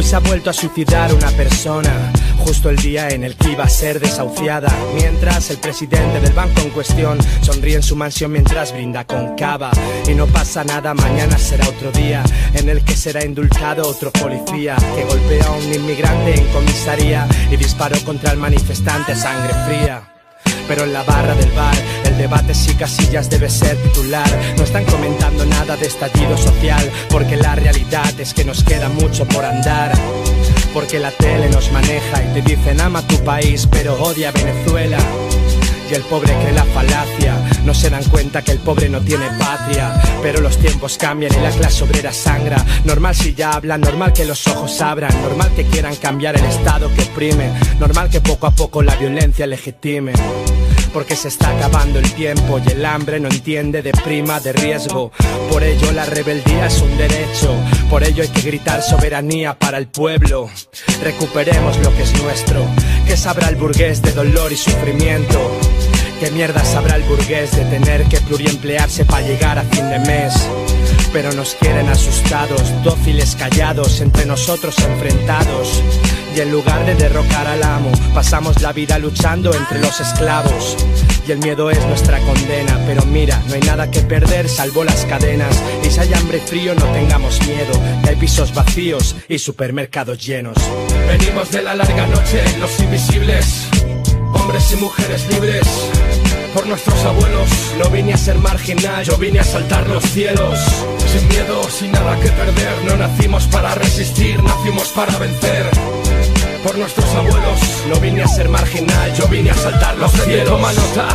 Hoy se ha vuelto a suicidar una persona, justo el día en el que iba a ser desahuciada. Mientras el presidente del banco en cuestión sonríe en su mansión mientras brinda con cava. Y no pasa nada, mañana será otro día en el que será indultado otro policía que golpea a un inmigrante en comisaría y disparó contra el manifestante sangre fría. Pero en la barra del bar, el debate si Casillas debe ser titular. No están comentando nada de estallido social, porque la realidad es que nos queda mucho por andar. Porque la tele nos maneja y te dicen ama tu país, pero odia Venezuela. Y el pobre cree la falacia, no se dan cuenta que el pobre no tiene patria. Pero los tiempos cambian y la clase obrera sangra. Normal si ya hablan, normal que los ojos abran, normal que quieran cambiar el estado que oprime, normal que poco a poco la violencia legitime porque se está acabando el tiempo y el hambre no entiende de prima de riesgo. Por ello la rebeldía es un derecho, por ello hay que gritar soberanía para el pueblo. Recuperemos lo que es nuestro, que sabrá el burgués de dolor y sufrimiento. ¿Qué mierda sabrá el burgués de tener que pluriemplearse para llegar a fin de mes? Pero nos quieren asustados, dóciles, callados, entre nosotros enfrentados. Y en lugar de derrocar al amo, pasamos la vida luchando entre los esclavos. Y el miedo es nuestra condena, pero mira, no hay nada que perder salvo las cadenas. Y si hay hambre frío, no tengamos miedo, hay pisos vacíos y supermercados llenos. Venimos de la larga noche, los invisibles, hombres y mujeres libres. Por nuestros abuelos, No vine a ser marginal, yo vine a saltar los cielos. Sin miedo, sin nada que perder, no nacimos para resistir, nacimos para vencer. Por nuestros abuelos, no vine a ser marginal, yo vine a saltar los cielos. Toma nota,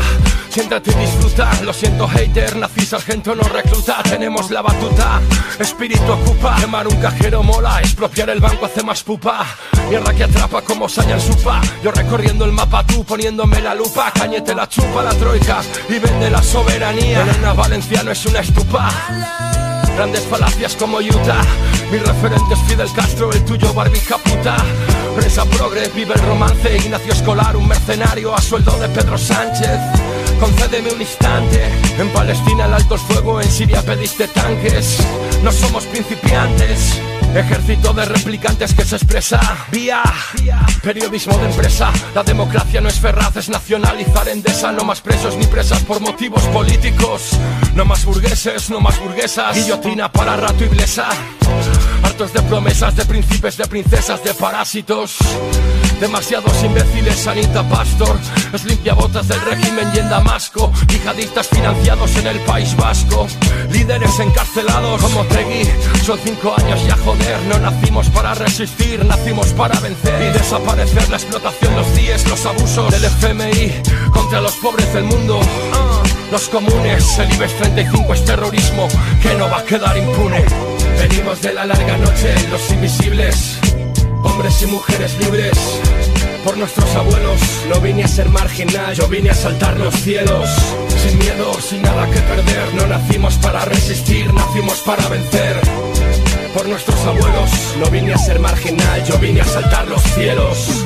siéntate y disfruta. Lo siento, hater, nací sargento, no recluta. Tenemos la batuta, espíritu ocupa. Quemar un cajero mola, expropiar el banco hace más pupa. Mierda que atrapa como saya en supa. Yo recorriendo el mapa, tú poniéndome la lupa. Cañete la chupa la troika y vende la soberanía. Elena Valenciano es una estupa. Grandes falacias como Utah Mi referente es Fidel Castro, el tuyo barbija puta Presa progre, vive el romance Ignacio Escolar, un mercenario a sueldo de Pedro Sánchez. Concédeme un instante En Palestina el alto fuego, en Siria pediste tanques. No somos principiantes Ejército de replicantes que se expresa vía periodismo de empresa. La democracia no es ferraz, es nacionalizar endesa. No más presos ni presas por motivos políticos. No más burgueses, no más burguesas. Guillotina para rato y blesa. Hartos de promesas, de príncipes, de princesas, de parásitos. Demasiados imbéciles, Anita Pastor. Es limpiabotas del régimen y en Damasco. Yihadistas financiados en el País Vasco. Líderes encarcelados como Tegui. Son cinco años ya joder No nacimos para resistir, nacimos para vencer. Y desaparecer la explotación, los días, los abusos Del FMI contra los pobres del mundo. Los comunes, el IBEX 35 es terrorismo que no va a quedar impune. Venimos de la larga noche, los invisibles, hombres y mujeres libres. Por nuestros abuelos, no vine a ser marginal, yo vine a saltar los cielos. Sin miedo, sin nada que perder, no nacimos para resistir, nacimos para vencer. Por nuestros abuelos, no vine a ser marginal, yo vine a saltar los cielos.